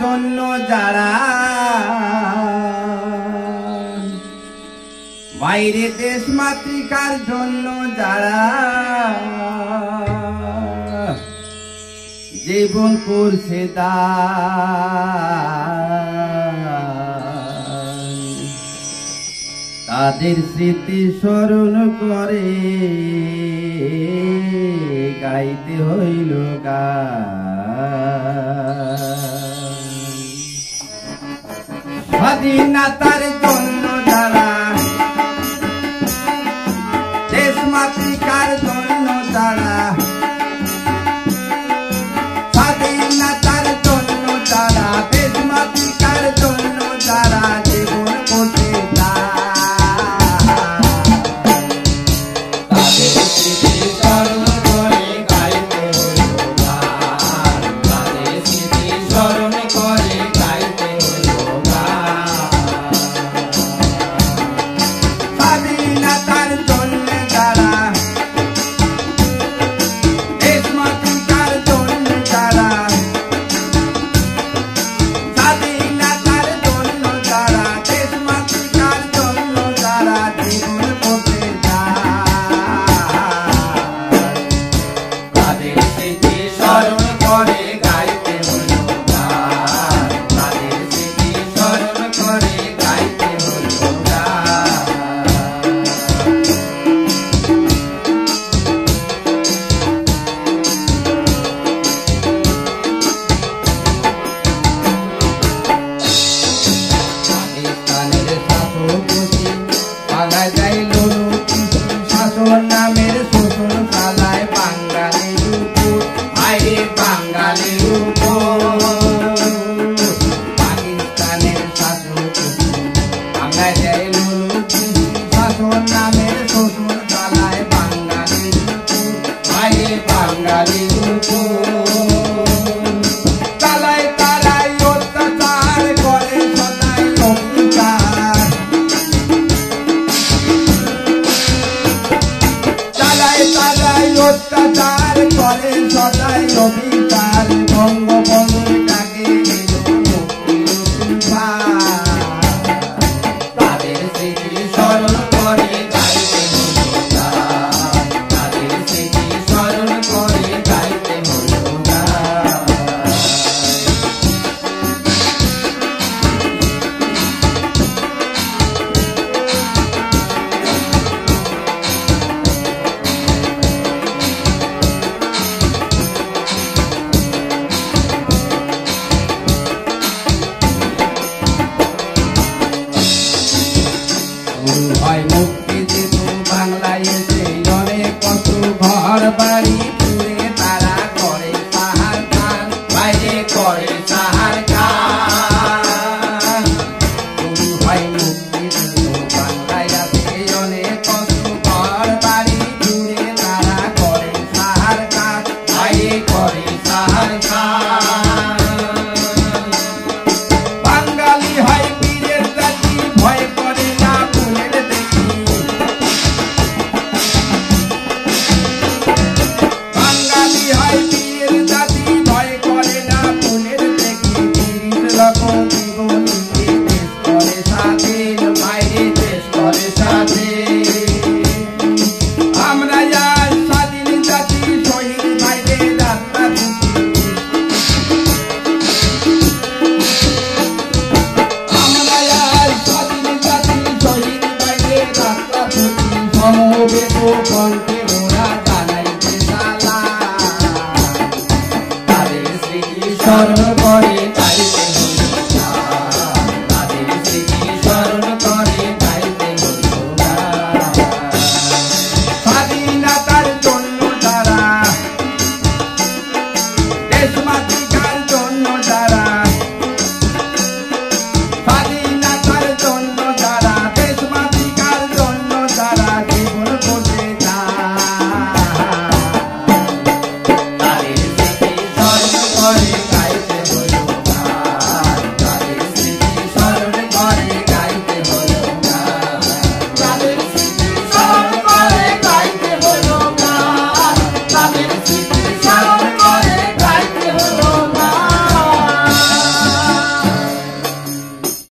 জন্য যারা। বাইরে দেশ মাতৃকার জন্য যারা। জীবন করছে দা। তাদের স্মৃতি স্মরণ করে গাইতে হইল গা। মদিনা তার জন্য Hare বাঙালি ঘর বাড়ি Sabe,